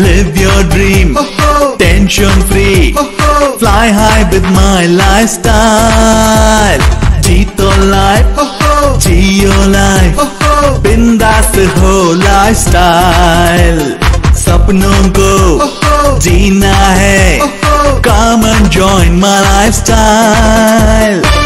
Live your dream, tension free. Fly high with my lifestyle. जीतो life, जियो life. बिंदास हो lifestyle. सपनों को जीना है Come and join my lifestyle.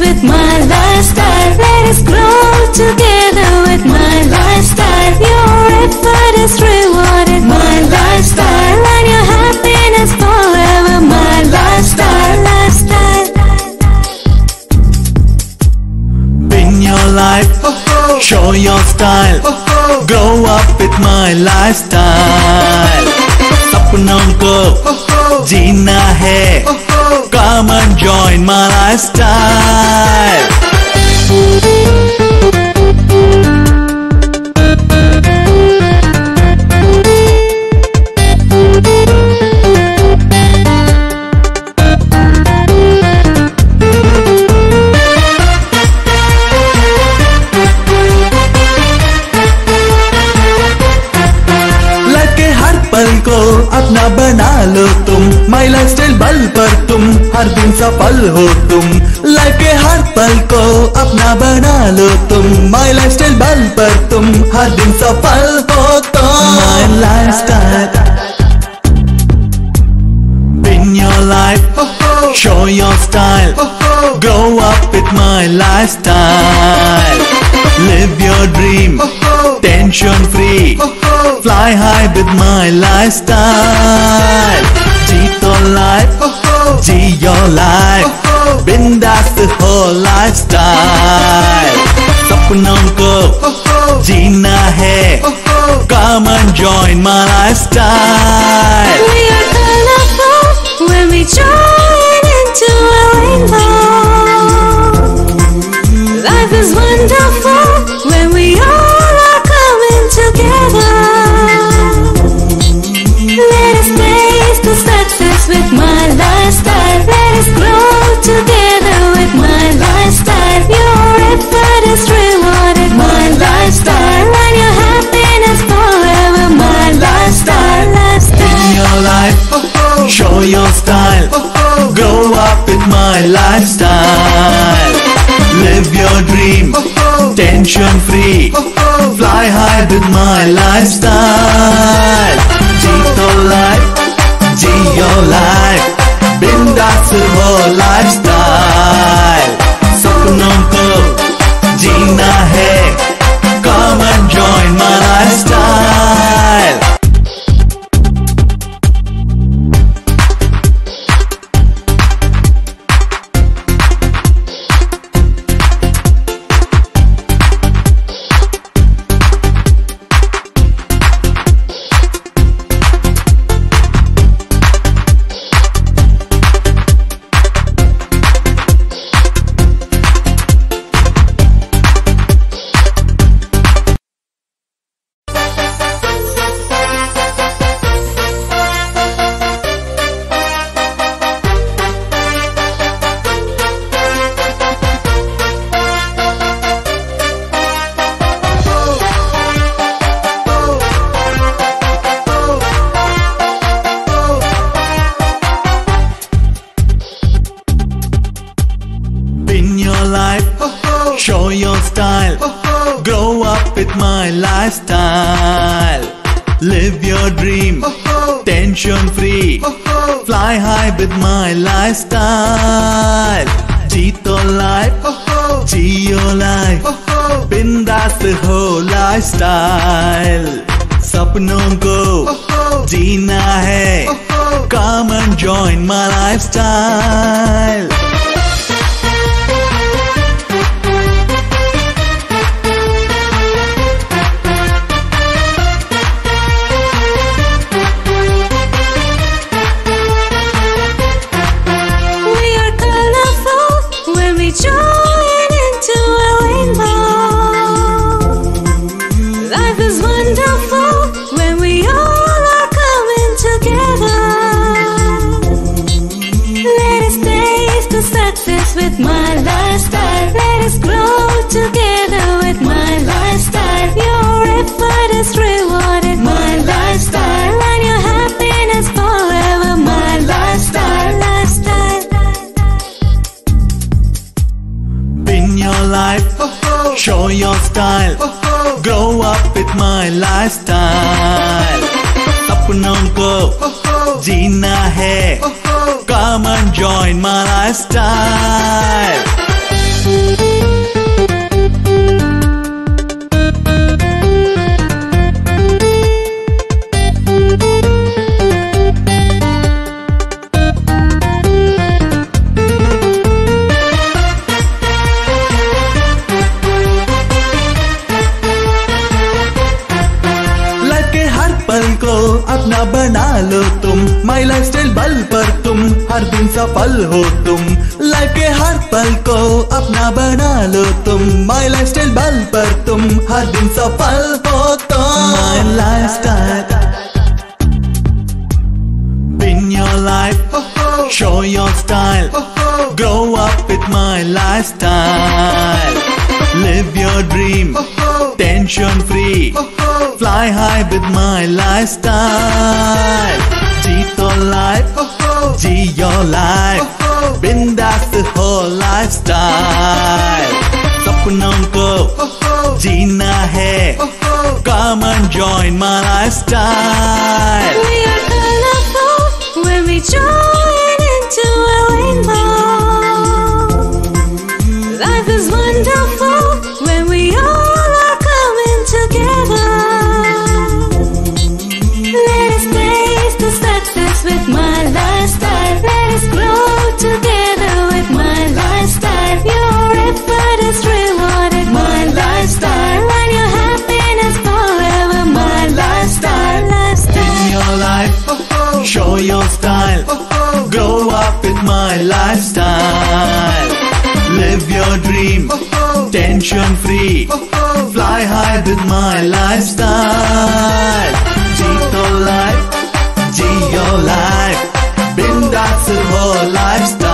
with my lifestyle. Let us grow together with my lifestyle. Your effort is rewarded, my lifestyle. And your happiness forever, my lifestyle. Lifestyle. Win your life, show your style. Grow up with my lifestyle. सपनों को जीना है Come and join my lifestyle. सफल हो तुम life के हर पल को अपना बना लो तुम माई लाइफ स्टाइल बल पर तुम हर दिन सफल हो तुम my lifestyle Win your life, show your style. Grow up with my lifestyle. Live your dream, tension free. Fly high with my lifestyle. जीतो life, जी your life. बिंदास हो lifestyle. सपनों को जीना है. And join my lifestyle. We your dream. Oh, oh. Tension free. Oh, Fly high with my lifestyle. life, show your style. Grow up with my lifestyle. Live your dream, tension free. Fly high with my lifestyle. जीतो life, जियो life. बिंदास हो lifestyle. सपनों को जीना है. Come and join my lifestyle. lifestyle. with my lifestyle. सपनों को जीना है Come and join my lifestyle. हर पल को अपना बना लो तुम। माई लाइफ स्टाइल बल पर तुम। हर दिन सफल हो तुम। लाइफ के हर पल को अपना बना लो तुम। माई लाइफ स्टाइल बल पर तुम। हर दिन सफल हो तुम। My lifestyle Win your life, show your style, grow up with my lifestyle. Live your dream, tension free, fly high with my lifestyle. Jeet your life, G your life, bindas the whole lifestyle. सपनों को जीना है Come and join my lifestyle. lifestyle. Live your dream, tension free. Fly high with my lifestyle. Jeeto life, Geo life. Bindaas ho lifestyle.